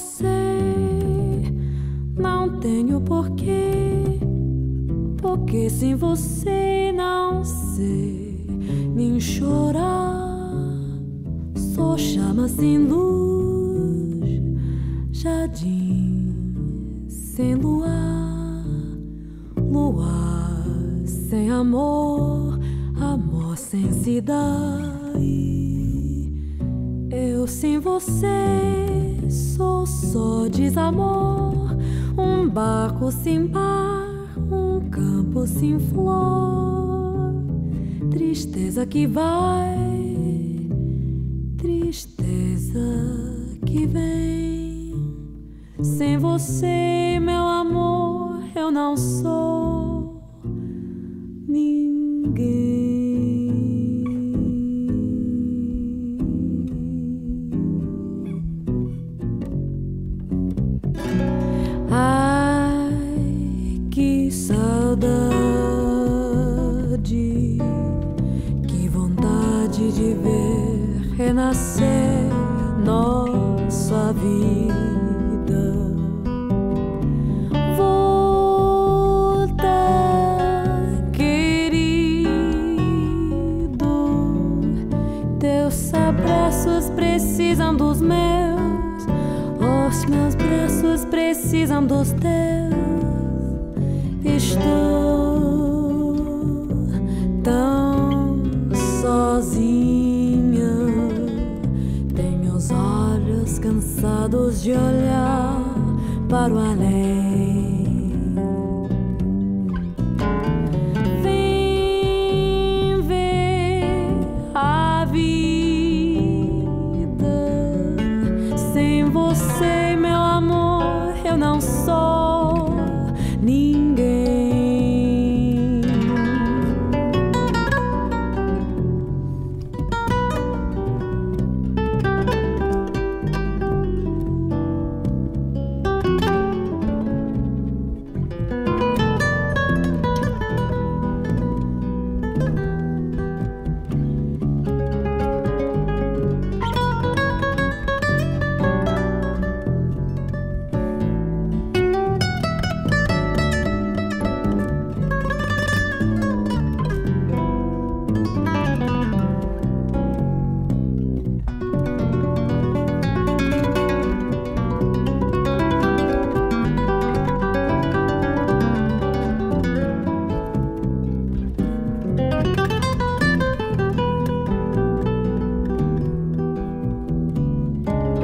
Você não tenho porquê. Porque sem você não sei nem chorar. Sou chama sem luz, jardim sem luar, luar sem amor, amor sem cidade. Eu sem você sou só desamor, um barco sem par, um campo sem flor, tristeza que vai, tristeza que vem. Sem você, meu amor, eu não sou ninguém. Saudade, que vontade de ver renascer nossa vida. Volta, querido, teus abraços precisam dos meus, os meus braços precisam dos teus. Estou tão sozinha. Tenho os olhos cansados de olhar para o além. Vem ver a vida. Sem você, meu amor, eu não sou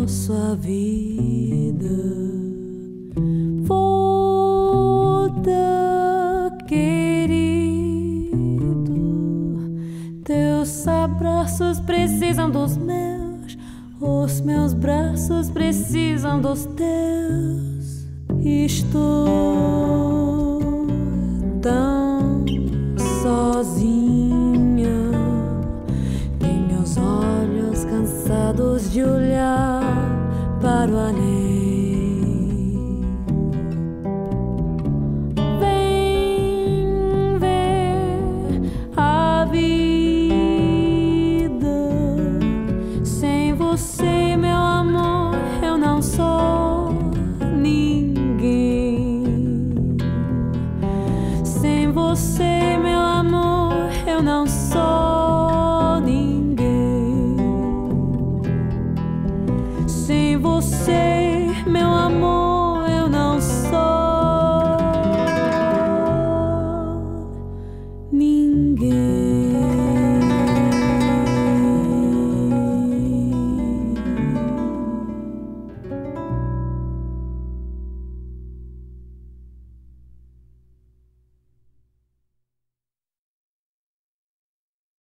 nossa vida. Volta, querido, teus abraços precisam dos meus, os meus braços precisam dos teus. Estou cansados de olhar para o além. again.